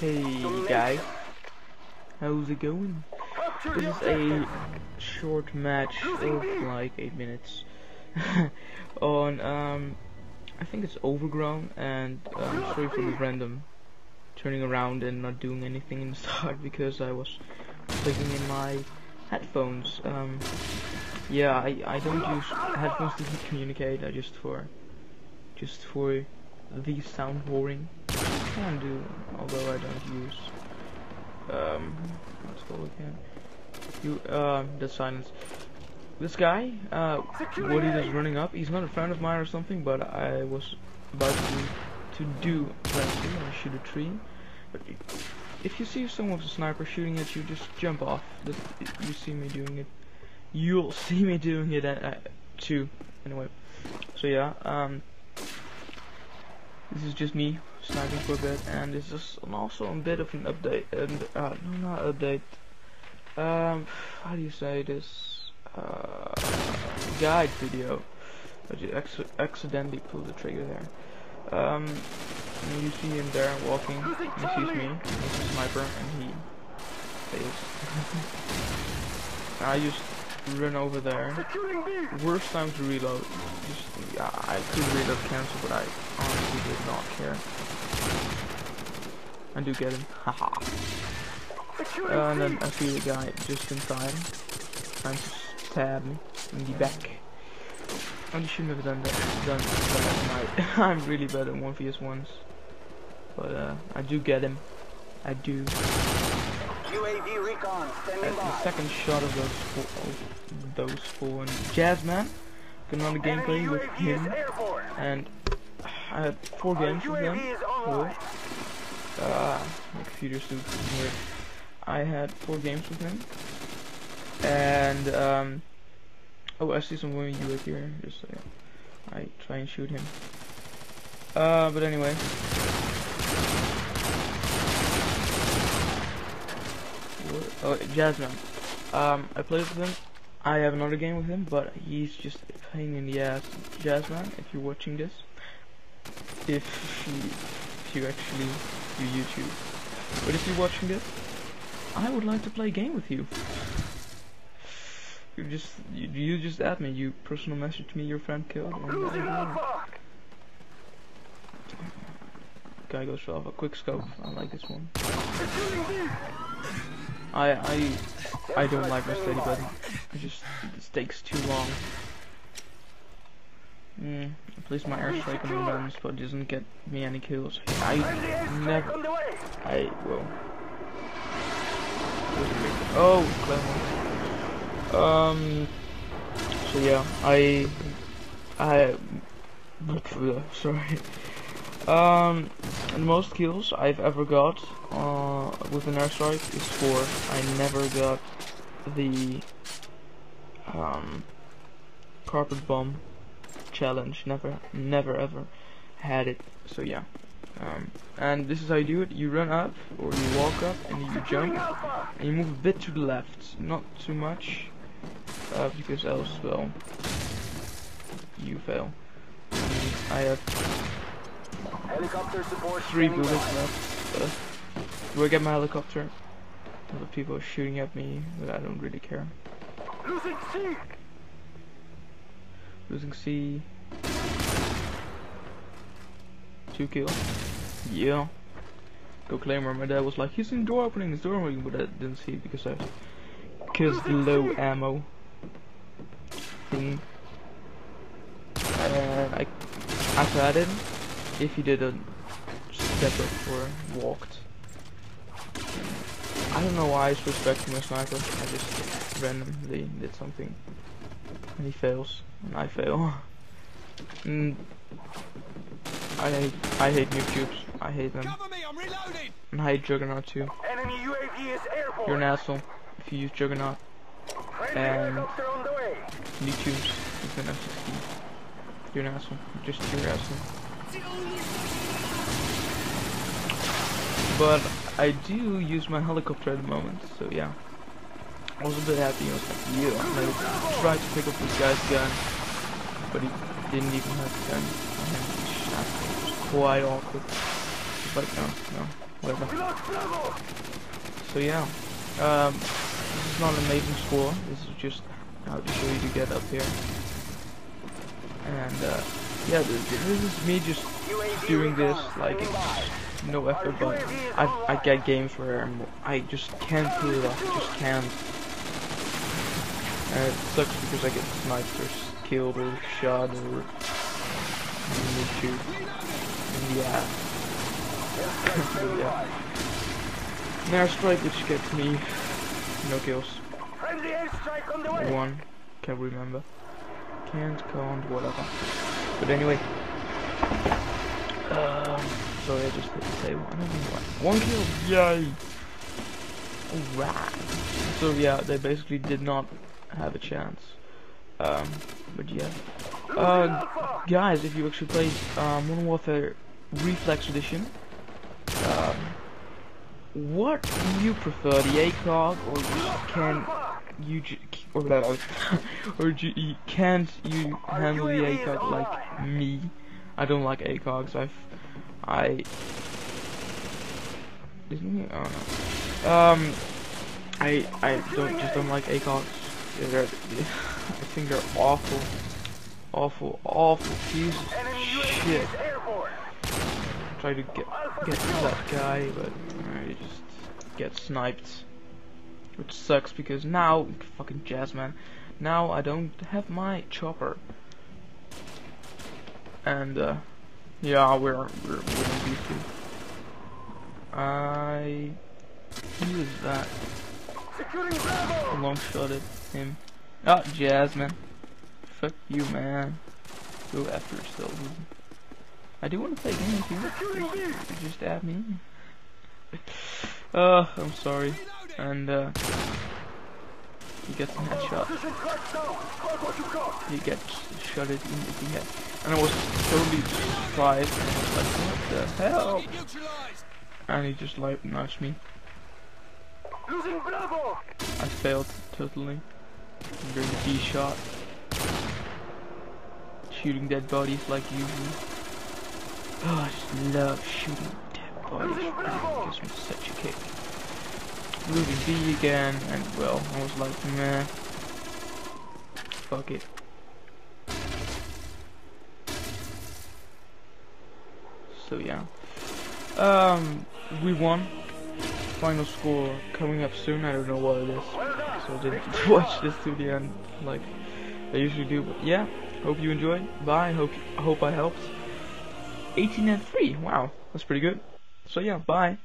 Hey guys, how's it going? This is a short match of like 8 minutes on, um, I think it's Overgrown and um, sorry for the random turning around and not doing anything in the start because I was plugging in my headphones. Um, yeah, I, I don't use headphones to communicate, I just for, just for the sound boring can do, although I don't use, um, let's go again, you, uh, the silence. This guy, uh, what he was running up, he's not a friend of mine or something, but I was about to, to do plenty and shoot a tree, but if you see someone with a sniper shooting at you, just jump off, This, you see me doing it, you'll see me doing it at, uh, too, anyway, so yeah, um, this is just me sniping for a bit, and this is also a bit of an update, and uh, no, not update. Um, how do you say this? Uh, guide video. But you accidentally pulled the trigger there. Um, you see him there walking. He sees me. He's a sniper, and he fails. I just run over there. Worst time to reload. Just, yeah, I could reload cancel, but I honestly did not care. I do get him. Haha. uh, and then I see the guy just inside time. Trying to stab me in the back. I shouldn't have done that, done that tonight. I'm really bad at 1vs1s. But uh, I do get him. I do. UAV recon standing by. The second shot of those four, of those four and Jazzman. Got another gameplay with him and I had four games with them. Four. Uh, my computer's too weird. I had four games with him. And, um, oh, I see some women UAV here. Just, uh, I try and shoot him. Uh, but anyway. Oh, Jasmine. Um, I played with him. I have another game with him, but he's just a pain in the ass. Jasmine, if you're watching this, if you, if you actually do YouTube, but if you're watching this, I would like to play a game with you. You just, you, you just add me. You personal message me your friend killed. Guy goes for a quick scope. I like this one. I I I don't like my steady button. It just it takes too long. Mm, at least my airstrike on the guns, but doesn't get me any kills. I never. I will. Oh, Um. So yeah, I. I. Sorry. Um, the most kills I've ever got uh, with an airstrike is four. I never got the um, carpet bomb challenge. Never, never ever had it. So yeah. Um, and this is how you do it. You run up, or you walk up, and you jump, and you move a bit to the left. Not too much, uh, because else, well, you fail. I have Helicopter support. Three bullets left. Uh, do I get my helicopter? Other people are shooting at me, but I don't really care. Losing C. Losing C. Two kills. Yeah. Go Claymore. My dad was like, he's in door opening, his door opening, but I didn't see it because I the low ammo thing. And I, after that, if he didn't step up or walked. I don't know why I switched back to my sniper. I just randomly did something. And he fails. And I fail. and I hate I hate noob tubes. I hate them. And I hate Juggernaut too. You're an asshole if you use Juggernaut. And noob tubes with an M16. You're an asshole. Just you're an asshole. But I do use my helicopter at the moment, so yeah. I was a bit happy, I was like, yeah, I'm gonna pick up this guy's gun. But he didn't even have a gun. And it was quite awkward. Like, no, no, whatever. So yeah, um, this is not an amazing score. This is just how to show you to get up here. And uh, yeah, this, is me just doing this like no effort, but I I get games where I'm, I just can't pull it off. I just can't. And it sucks because I get sniped or killed or shot or shoot. And yeah. yeah. An airstrike which gets me no kills. One. Can't remember. Can't count, whatever. But anyway. Um, sorry, I just hit the table. I don't know why. One kill! Yay! Alright. So yeah, they basically did not have a chance. Um, but yeah. Uh, guys, if you actually played um, Modern Warfare Reflex Edition, um, what do you prefer, the ACOG or can you or or you, can't you handle the ACOG like me? I don't like ACOGs. I've I didn't you? Oh no. Um, I I don't just don't like ACOGs. They're, I think they're awful, awful, awful pieces of shit. Try to get get to that guy, but he just gets sniped, which sucks because now fucking Jazzman. Now I don't have my chopper, and uh, yeah, we're we're these two. I who is that? Long shot at him. Oh, Jasmine. Fuck you, man. Go after yourself. I do want to play games here. Just add me. Uh, I'm sorry. And, uh, he gets a headshot. He gets shot it in the head. And I was totally surprised. I was like, what the hell? And he just like knifed me. I failed totally. During the B shot. Shooting dead bodies like usual. Oh, I just love shooting dead bodies. It gives me such a kick. Losing B again, and well, I was like, meh. Fuck it. So yeah. Um, we won final score coming up soon. I don't know what it is, so I didn't watch this to the end like I usually do. But yeah, hope you enjoyed. Bye. Hope hope I helped. 18 and 3. Wow, that's pretty good. So yeah, bye.